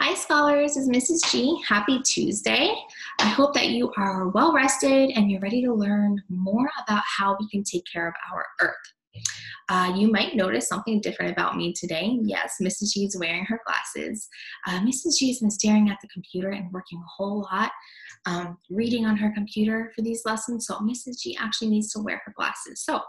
Hi, scholars. It's Mrs. G. Happy Tuesday. I hope that you are well rested and you're ready to learn more about how we can take care of our earth. Uh, you might notice something different about me today. Yes, Mrs. G is wearing her glasses. Uh, Mrs. G has been staring at the computer and working a whole lot, um, reading on her computer for these lessons. So Mrs. G actually needs to wear her glasses. So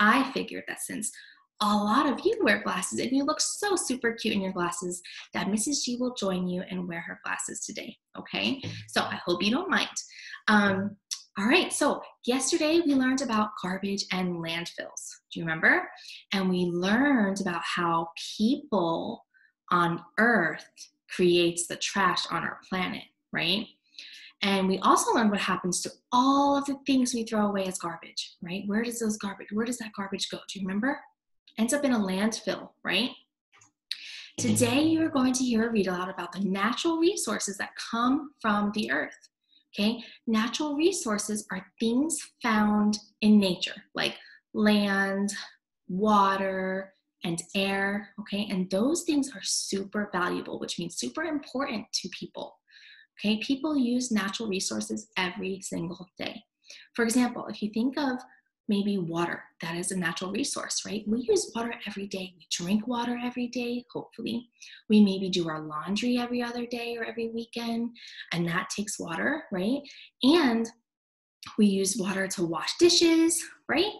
I figured that since a lot of you wear glasses and you look so super cute in your glasses that Mrs. G will join you and wear her glasses today. Okay, so I hope you don't mind. Um, all right, so yesterday we learned about garbage and landfills. Do you remember? And we learned about how people on Earth creates the trash on our planet, right? And we also learned what happens to all of the things we throw away as garbage, right? Where does those garbage, where does that garbage go? Do you remember? Ends up in a landfill, right? Mm-hmm. Today, you are going to hear a read aloud about the natural resources that come from the earth. Okay, natural resources are things found in nature, like land, water, and air. Okay, and those things are super valuable, which means super important to people. Okay, people use natural resources every single day. For example, if you think of maybe water. That is a natural resource right? We use water every day. We drink water every day hopefully. We maybe do our laundry every other day or every weekend and that takes water right? And we use water to wash dishes right?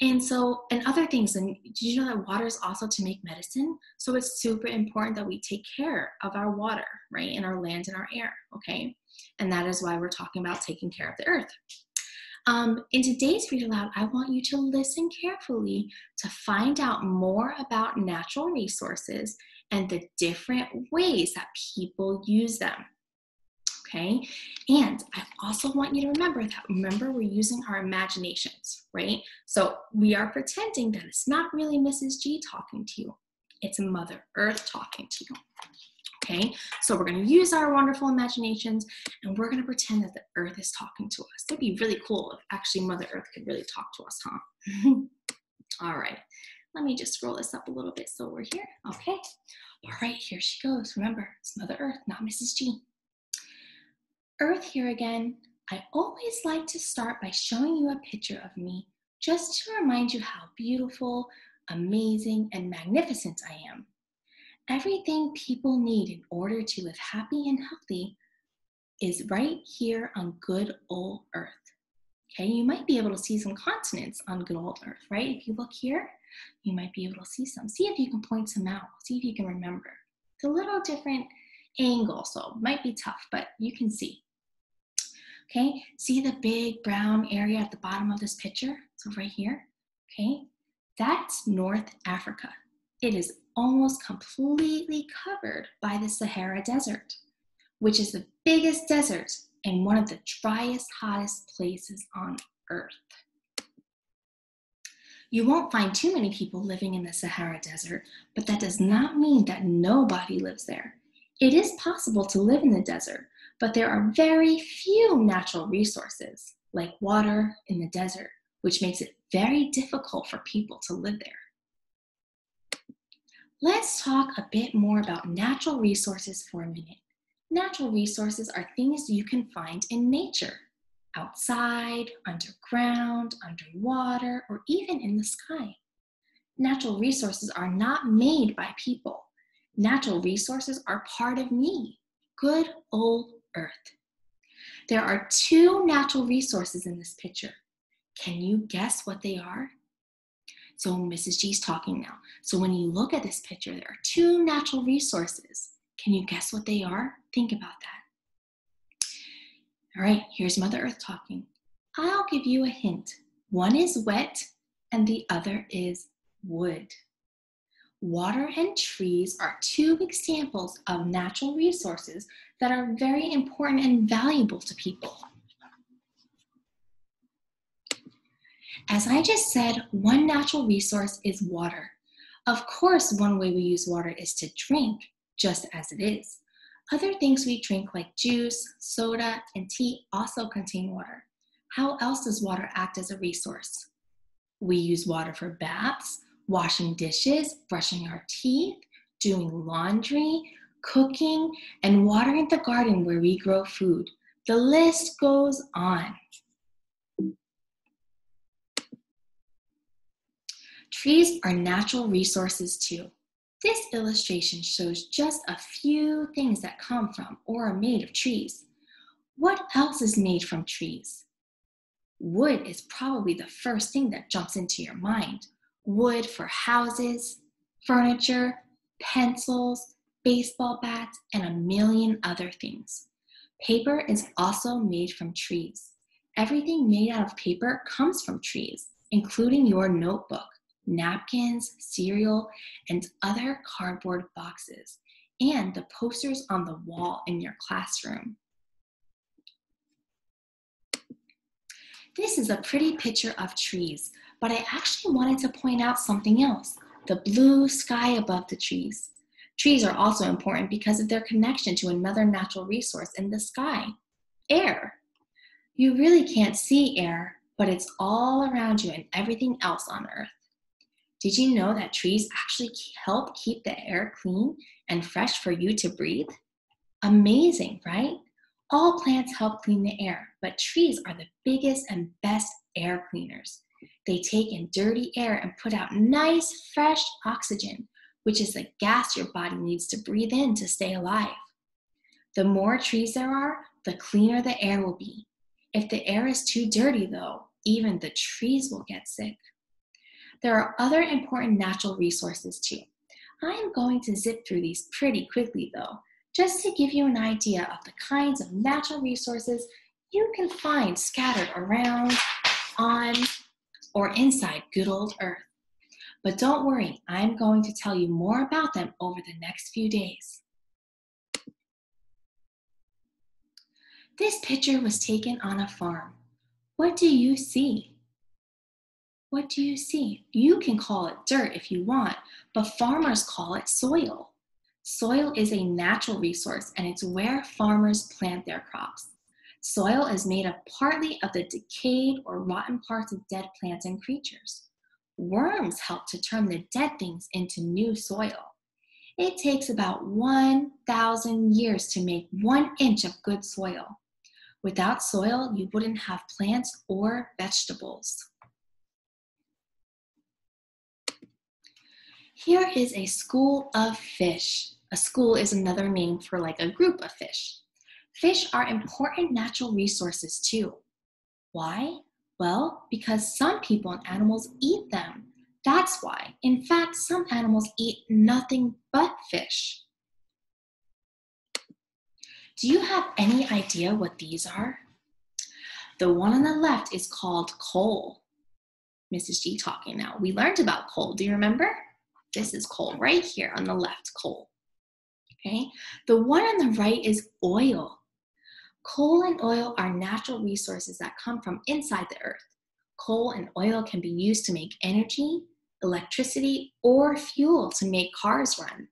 And so and other things and did you know that water is also to make medicine? So it's super important that we take care of our water right and our land and our air okay? And that is why we're talking about taking care of the earth um, in today's Read Aloud, I want you to listen carefully to find out more about natural resources and the different ways that people use them. Okay, and I also want you to remember that remember we're using our imaginations, right? So we are pretending that it's not really Mrs. G talking to you, it's Mother Earth talking to you. Okay, so we're going to use our wonderful imaginations and we're going to pretend that the earth is talking to us. That'd be really cool if actually Mother Earth could really talk to us, huh? All right, let me just scroll this up a little bit so we're here. Okay, all right, here she goes. Remember, it's Mother Earth, not Mrs. G. Earth here again. I always like to start by showing you a picture of me just to remind you how beautiful, amazing, and magnificent I am everything people need in order to live happy and healthy is right here on good old Earth. Okay, you might be able to see some continents on good old Earth, right? If you look here, you might be able to see some. See if you can point some out. See if you can remember. It's a little different angle, so it might be tough, but you can see. Okay, see the big brown area at the bottom of this picture? So right here, okay? That's North Africa. It is almost completely covered by the Sahara Desert, which is the biggest desert and one of the driest, hottest places on Earth. You won't find too many people living in the Sahara Desert, but that does not mean that nobody lives there. It is possible to live in the desert, but there are very few natural resources, like water in the desert, which makes it very difficult for people to live there. Let's talk a bit more about natural resources for a minute. Natural resources are things you can find in nature, outside, underground, underwater, or even in the sky. Natural resources are not made by people. Natural resources are part of me, good old Earth. There are two natural resources in this picture. Can you guess what they are? So Mrs. G is talking now. So when you look at this picture, there are two natural resources. Can you guess what they are? Think about that. All right, here's Mother Earth talking. I'll give you a hint. One is wet and the other is wood. Water and trees are two examples of natural resources that are very important and valuable to people. As I just said, one natural resource is water. Of course, one way we use water is to drink, just as it is. Other things we drink, like juice, soda, and tea, also contain water. How else does water act as a resource? We use water for baths, washing dishes, brushing our teeth, doing laundry, cooking, and watering the garden where we grow food. The list goes on. Trees are natural resources too. This illustration shows just a few things that come from or are made of trees. What else is made from trees? Wood is probably the first thing that jumps into your mind. Wood for houses, furniture, pencils, baseball bats, and a million other things. Paper is also made from trees. Everything made out of paper comes from trees, including your notebook, napkins, cereal, and other cardboard boxes, and the posters on the wall in your classroom. This is a pretty picture of trees, but I actually wanted to point out something else the blue sky above the trees. Trees are also important because of their connection to another natural resource in the sky air. You really can't see air, but it's all around you and everything else on Earth. Did you know that trees actually help keep the air clean and fresh for you to breathe? Amazing, right? All plants help clean the air, but trees are the biggest and best air cleaners. They take in dirty air and put out nice, fresh oxygen, which is the gas your body needs to breathe in to stay alive. The more trees there are, the cleaner the air will be. If the air is too dirty, though, even the trees will get sick. There are other important natural resources too. I am going to zip through these pretty quickly though, just to give you an idea of the kinds of natural resources you can find scattered around, on, or inside good old Earth. But don't worry, I'm going to tell you more about them over the next few days. This picture was taken on a farm. What do you see? What do you see? You can call it dirt if you want, but farmers call it soil. Soil is a natural resource and it's where farmers plant their crops. Soil is made up partly of the decayed or rotten parts of dead plants and creatures. Worms help to turn the dead things into new soil. It takes about 1,000 years to make one inch of good soil. Without soil, you wouldn't have plants or vegetables. Here is a school of fish. A school is another name for like a group of fish. Fish are important natural resources too. Why? Well, because some people and animals eat them. That's why. In fact, some animals eat nothing but fish. Do you have any idea what these are? The one on the left is called coal. Mrs. G talking now. We learned about coal. Do you remember? This is coal right here on the left, coal. Okay, the one on the right is oil. Coal and oil are natural resources that come from inside the earth. Coal and oil can be used to make energy, electricity, or fuel to make cars run.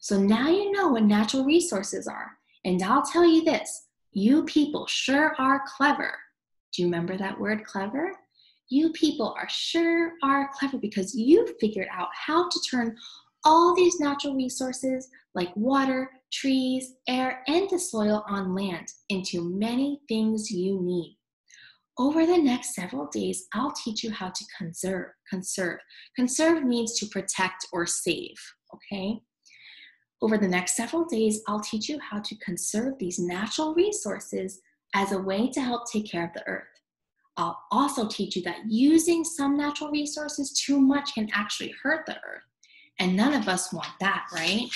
So now you know what natural resources are. And I'll tell you this you people sure are clever. Do you remember that word clever? You people are sure are clever because you figured out how to turn all these natural resources like water, trees, air, and the soil on land into many things you need. Over the next several days, I'll teach you how to conserve. Conserve. Conserve means to protect or save, okay? Over the next several days, I'll teach you how to conserve these natural resources as a way to help take care of the earth. I'll also teach you that using some natural resources too much can actually hurt the earth. And none of us want that, right?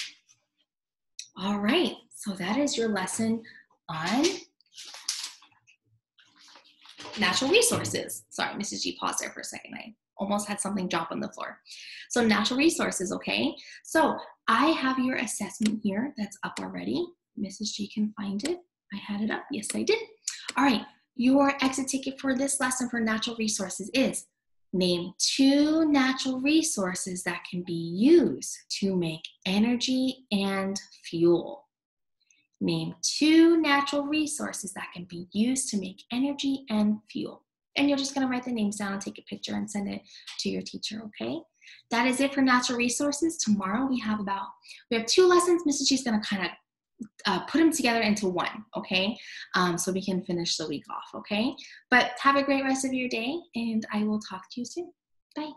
All right, so that is your lesson on natural resources. Sorry, Mrs. G paused there for a second. I almost had something drop on the floor. So natural resources, okay? So I have your assessment here that's up already. Mrs. G can find it. I had it up. Yes, I did. All right, your exit ticket for this lesson for natural resources is name two natural resources that can be used to make energy and fuel. Name two natural resources that can be used to make energy and fuel. And you're just gonna write the names down take a picture and send it to your teacher, okay? That is it for natural resources. Tomorrow we have about, we have two lessons. Mrs. G is gonna kind of uh, put them together into one, okay? Um, so we can finish the week off, okay? But have a great rest of your day and I will talk to you soon. Bye.